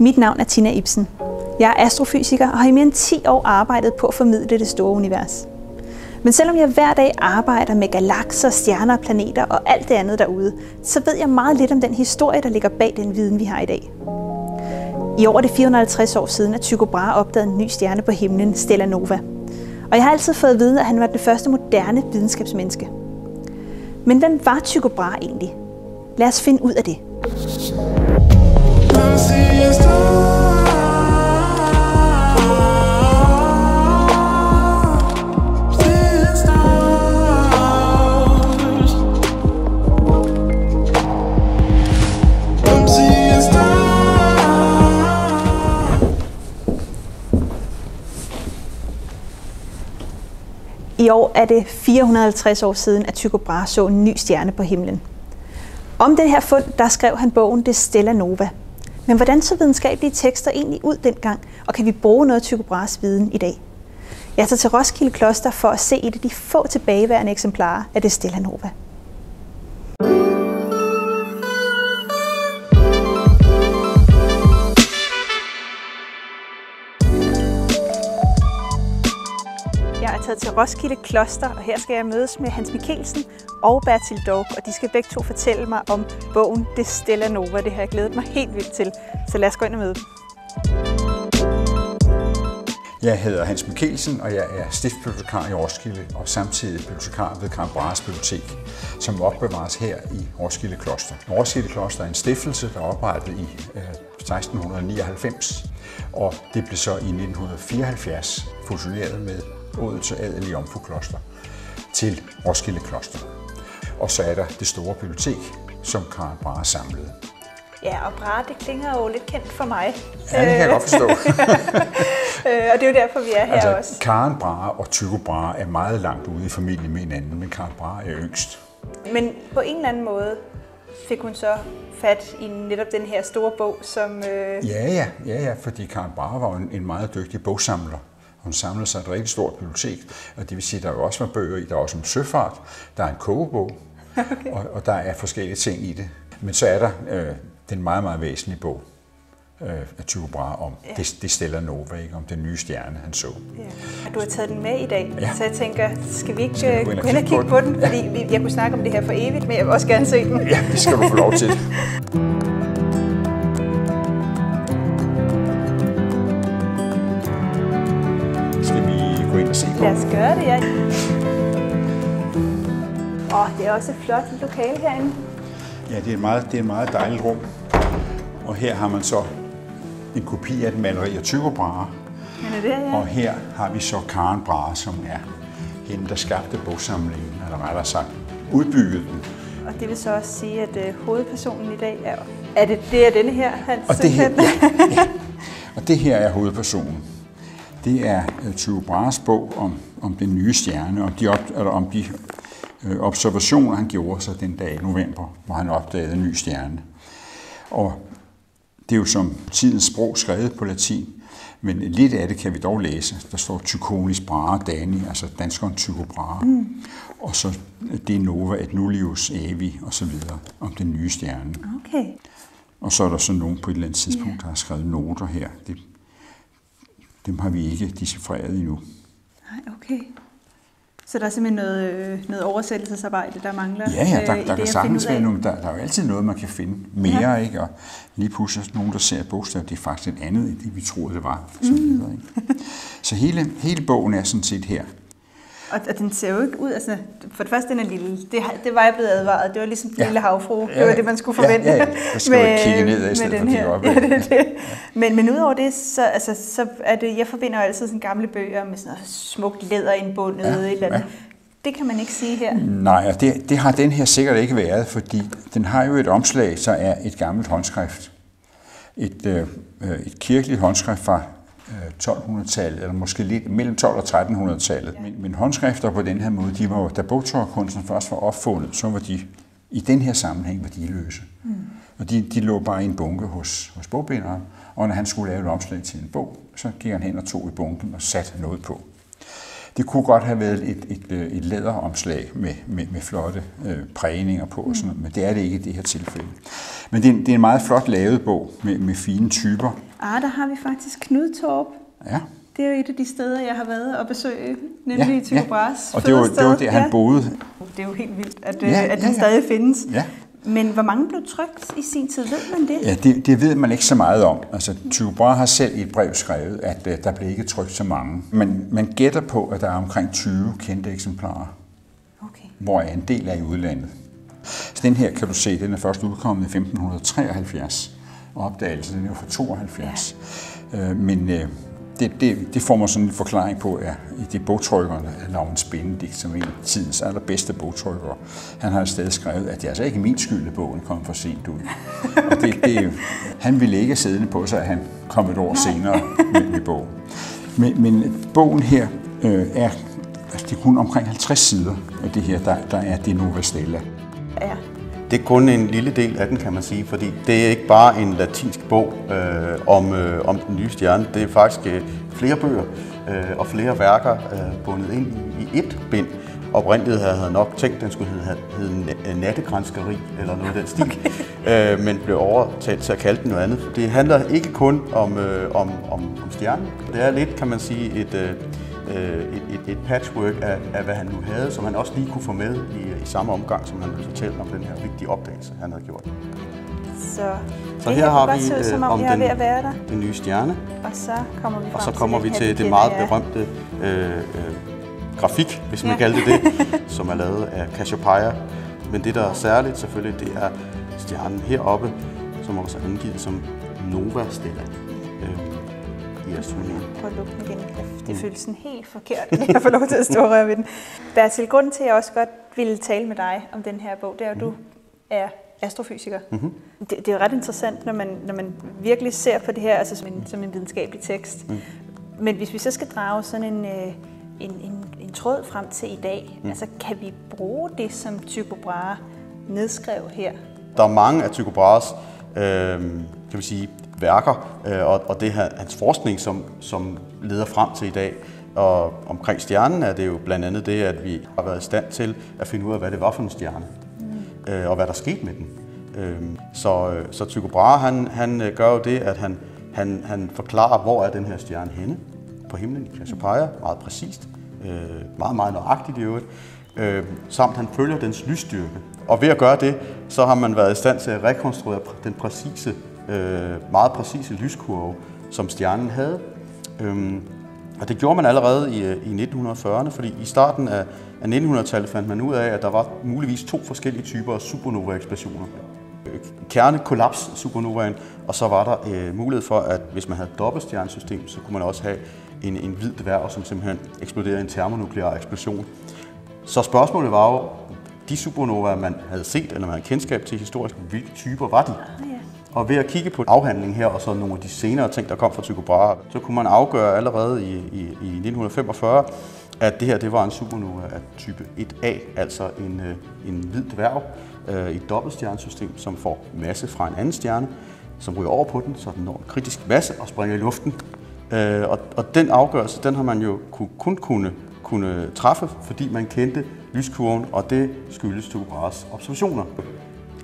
Mit navn er Tina Ibsen. Jeg er astrofysiker og har i mere end 10 år arbejdet på at formidle det store univers. Men selvom jeg hver dag arbejder med galakser, stjerner, planeter og alt det andet derude, så ved jeg meget lidt om den historie, der ligger bag den viden, vi har i dag. I år er det 450 år siden, at Tycho Brahe opdagede en ny stjerne på himlen, Stella Nova. Og jeg har altid fået at vide, at han var det første moderne videnskabsmenneske. Men hvem var Tycho Brahe egentlig? Lad os finde ud af det. I år er det 450 år siden, at Tycho Brahe så en ny stjerne på himlen. Om den her fund, der skrev han bogen Det Stella Nova. Men hvordan så videnskabelige tekster egentlig ud dengang, og kan vi bruge noget af Tycho Brahes viden i dag? Jeg tager til Roskilde Kloster for at se et af de få tilbageværende eksemplarer af Det Stella Nova. Taget til Roskilde Kloster, og her skal jeg mødes med Hans Mikkelsen og Bertil Dorp, og de skal begge to fortælle mig om bogen Det Stella Nova. Det har jeg glædet mig helt vildt til, så lad os gå ind og møde dem. Jeg hedder Hans Mikkelsen, og jeg er stiftbibliotekar i Roskilde, og samtidig bibliotekar ved Karen Brares Bibliotek, som opbevares her i Roskilde Kloster. Roskilde Kloster er en stiftelse, der er oprettet i øh, 1699, og det blev så i 1974 fusioneret med Odense Adel Jomfru Kloster til Roskilde Kloster. Og så er der det store bibliotek, som Karen Brahe samlede. Ja, og Brahe, det klinger jo lidt kendt for mig. Ja, det kan jeg godt forstå. og det er jo derfor, vi er her altså, også. Karen Brahe og Tycho Brahe er meget langt ude i familien med hinanden, men Karen Brahe er yngst. Men på en eller anden måde fik hun så fat i netop den her store bog, som... Øh... Ja, ja, ja, ja, fordi Karen Brahe var en, en meget dygtig bogsamler. Hun samlede sig et rigtig stort bibliotek, og det vil sige, at der også var bøger i. Der er også om søfart, der er en kogebog, okay. og, og der er forskellige ting i det. Men så er der øh, den meget, meget væsentlige bog øh, af Tycho Brahe om ja. det, det Stella Nova, ikke? om den nye stjerne, han så. Ja. Og du har taget den med i dag, ja. så jeg tænker, skal vi ikke skal vi gå ind og kigge på den? Fordi ja. jeg kunne snakke om det her for evigt, men jeg vil også gerne se den. Ja, det skal du få lov til. gøre det, ja. Åh, det er også et flot lokale herinde. Ja, det er, et meget, det er et meget dejligt rum. Og her har man så en kopi af den maleri af Tycho Brahe. Er det, ja. Og her har vi så Karen Brahe, som er hende, der skabte bogsamlingen, eller rettere sagt, udbygget den. Og det vil så også sige, at uh, hovedpersonen i dag er, er det, det er denne her, Hans? Og det her, ja, ja. Og det her er hovedpersonen det er Tycho Brahes bog om, om den nye stjerne, om de, op, eller om de øh, observationer, han gjorde sig den dag i november, hvor han opdagede en ny stjerne. Og det er jo som tidens sprog skrevet på latin, men lidt af det kan vi dog læse. Der står Tychonis Brahe Dani, altså danskeren Tycho Brahe. Mm. Og så det Nova et nullius avi og så videre om den nye stjerne. Okay. Og så er der så nogen på et eller andet tidspunkt, yeah. der har skrevet noter her. Det dem har vi ikke decifreret endnu. Nej, okay. Så der er simpelthen noget, øh, noget oversættelsesarbejde, der mangler? Ja, ja, der, der, der kan sagtens være noget, der, der er jo altid noget, man kan finde mere, ja. ikke? Og lige pludselig nogen, der ser et bogstav, det er faktisk et andet, end det vi troede, det var. Så, mm. videre, ikke? så hele, hele bogen er sådan set her. Og, og den ser jo ikke ud, altså for det første, den er lille. Det, det var jeg blevet advaret. Det var ligesom den ja. lille havfru. Det var det, man skulle forvente. Ja, ja, ja. Skal med, kigge ned i stedet for at kigge op. Ja, det, det. Ja. Men, men udover det, så, altså, så er det, jeg forbinder jo altid sådan gamle bøger med sådan noget smukt læderindbundet. Ja, et eller andet. Ja. Det kan man ikke sige her. Nej, og det, det har den her sikkert ikke været, fordi den har jo et omslag, så er et gammelt håndskrift. Et, øh, et kirkeligt håndskrift fra 1200-tallet, eller måske lidt mellem 12 og 1300-tallet. Ja. Men, men håndskrifter på den her måde, de var, da bogtrykkunsten først var opfundet, så var de i den her sammenhæng var de løse. Mm. Og de, de lå bare i en bunke hos, hos bogbinderen, og når han skulle lave et opslag til en bog, så gik han hen og tog i bunken og satte noget på. Det kunne godt have været et, et, øh, et læderomslag med, med, med flotte øh, prægninger på, og sådan noget, men det er det ikke i det her tilfælde. Men det er, det er en meget flot lavet bog med, med fine typer. Ah, der har vi faktisk Knudtorp. Ja. Det er jo et af de steder, jeg har været og besøge, nemlig ja, Tycho Brahes Og det var, det var der, han ja. boede. Det er jo helt vildt, at, Ja, ja, ja, at den ja. stadig findes. Ja. Men hvor mange blev trykt i sin tid? Ved man det? Ja, det, det ved man ikke så meget om. Altså, Tycho Brahe har selv i et brev skrevet, at uh, der blev ikke trykt så mange. Men man gætter på, at der er omkring 20 kendte eksemplarer, Okay. hvor en del er i udlandet. Så den her kan du se, den er først udkommet i 1573, og opdagelsen den er jo fra 72. Ja. Men øh, det, det, det får man sådan en forklaring på, at i det bogtrykkerne af Laurens Benedikt, som en af tidens allerbedste bogtrykkere, han har sted skrevet, at det er altså ikke min skyld, at bogen kom for sent ud. Og det, det, han ville ikke siddende på sig, at han kom et år senere med, med bogen. Men, men bogen her øh, er, altså det er kun omkring 50 sider af det her, der, der er De Nova Stella. Ja. Det er kun en lille del af den, kan man sige, fordi det er ikke bare en latinsk bog øh, om, øh, om den nye stjerne. Det er faktisk øh, flere bøger øh, og flere værker øh, bundet ind i, i ét bind. Oprindeligt havde jeg nok tænkt, at den skulle hedde, hedde Na- Nattegranskeri eller noget af den stil, okay. øh, men blev overtalt til at kalde den noget andet. Det handler ikke kun om, øh, om, om, om stjernen. Det er lidt, kan man sige, et, øh, øh, et, et, et patchwork af, af, hvad han nu havde, som han også lige kunne få med i, i samme omgang, som han ville fortælle om den her vigtige opdagelse, han havde gjort. Så, Så det her kunne har vi se ud, som øh, om om den, ved at være der. den nye stjerne, Og så kommer vi og så kommer til vi til her, det meget berømte øh, øh, grafik, hvis man Ja. kalder det det, som er lavet af Cassiopeia. Men det, der er særligt selvfølgelig, det er stjernen heroppe, som også er angivet som Nova Stella astronomien. Prøv at lukke den igen. Det- Det føles sådan helt forkert, at jeg får lov til at stå og røre ved den. Bertil, grunden til, at jeg også godt ville tale med dig om den her bog, det er, at du er astrofysiker. Mm-hmm. Det, det er ret interessant, når man, når man virkelig ser på det her altså som, en, som en videnskabelig tekst. Mm. Men hvis vi så skal drage sådan en, øh, en, en, en tråd frem til i dag, mm. altså kan vi bruge det, som Tycho Brahe nedskrev her? Der er mange af Tycho Brahes øh, kan vi sige, værker, øh, og, og det er hans forskning, som, som leder frem til i dag. Og omkring stjernen er det jo blandt andet det, at vi har været i stand til at finde ud af, hvad det var for en stjerne, mm. øh, og hvad der skete med den. Øh, så, så Tycho Brahe, han, han øh, gør jo det, at han, han, han forklarer, hvor er den her stjerne henne på himlen i Cassiopeia, meget præcist, øh, meget, meget nøjagtigt i øvrigt, øh, samt han følger dens lysstyrke. Og ved at gøre det, så har man været i stand til at rekonstruere den præcise, øh, meget præcise lyskurve, som stjernen havde. Øhm, og det gjorde man allerede i, øh, i 1940'erne, fordi i starten af, af 1900-tallet fandt man ud af, at der var muligvis to forskellige typer af supernova-eksplosioner. Kernekollaps supernovaen, og så var der øh, mulighed for, at hvis man havde et dobbeltstjernesystem, så kunne man også have en, en hvid dværg, som simpelthen eksploderede i en termonuklear eksplosion. Så spørgsmålet var jo, de supernovaer, man havde set, eller man havde kendskab til historisk, hvilke typer var de? Og ved at kigge på afhandlingen her, og så nogle af de senere ting, der kom fra Tycho Brahe, så kunne man afgøre allerede i, i, i 1945, at det her det var en supernova af type 1A, altså en, øh, en hvid dværg øh, i et dobbeltstjernesystem, som får masse fra en anden stjerne, som ryger over på den, så den når en kritisk masse og springer i luften. Øh, og, og den afgørelse, den har man jo kun, kun kunne, kunne træffe, fordi man kendte lyskurven, og det skyldes Tycho Brahes observationer.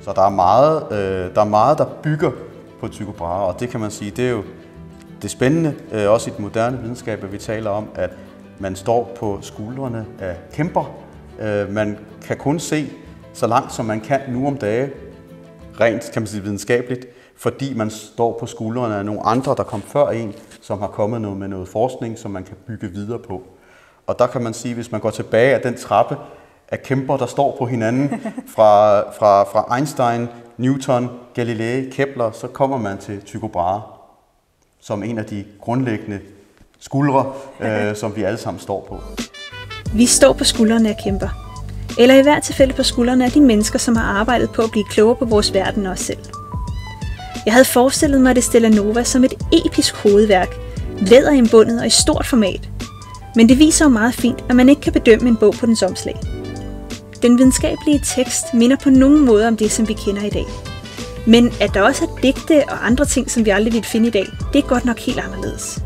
Så der er meget, øh, der, er meget der bygger på Tycho Brahe, og det kan man sige, det er jo det spændende, øh, også i den moderne videnskab, at vi taler om, at man står på skuldrene af kæmper. Øh, man kan kun se så langt, som man kan nu om dage, rent kan man sige videnskabeligt, fordi man står på skuldrene af nogle andre, der kom før en, som har kommet noget med noget forskning, som man kan bygge videre på. Og der kan man sige, hvis man går tilbage af den trappe af kæmper, der står på hinanden, fra, fra, fra Einstein, Newton, Galilei, Kepler, så kommer man til Tycho Brahe, som en af de grundlæggende skuldre, øh, som vi alle sammen står på. Vi står på skuldrene af kæmper. Eller i hvert tilfælde på skuldrene af de mennesker, som har arbejdet på at blive klogere på vores verden og os selv. Jeg havde forestillet mig det Stella Nova som et episk hovedværk, læderimbundet og i stort format. Men det viser jo meget fint, at man ikke kan bedømme en bog på dens omslag. Den videnskabelige tekst minder på nogen måde om det, som vi kender i dag. Men at der også er digte og andre ting, som vi aldrig ville finde i dag, det er godt nok helt anderledes.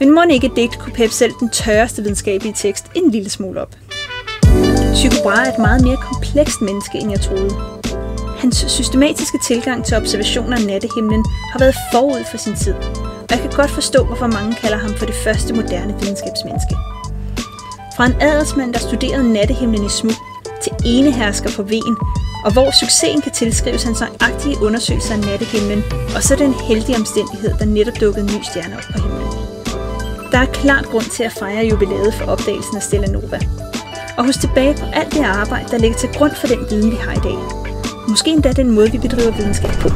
Men må ikke digt kunne peppe selv den tørreste videnskabelige tekst en lille smule op. Tycho Brahe er et meget mere komplekst menneske, end jeg troede. Hans systematiske tilgang til observationer af nattehimlen har været forud for sin tid, og jeg kan godt forstå, hvorfor mange kalder ham for det første moderne videnskabsmenneske. Fra en adelsmand, der studerede nattehimlen i smug, ene hersker på Ven, og hvor succesen kan tilskrives hans nøjagtige undersøgelser af nattehimlen, og så den heldige omstændighed, der netop dukkede en ny stjerne op på himlen. Der er klart grund til at fejre jubilæet for opdagelsen af Stella Nova. Og husk tilbage på alt det arbejde, der ligger til grund for den viden, vi har i dag. Måske endda den måde, vi bedriver videnskab på.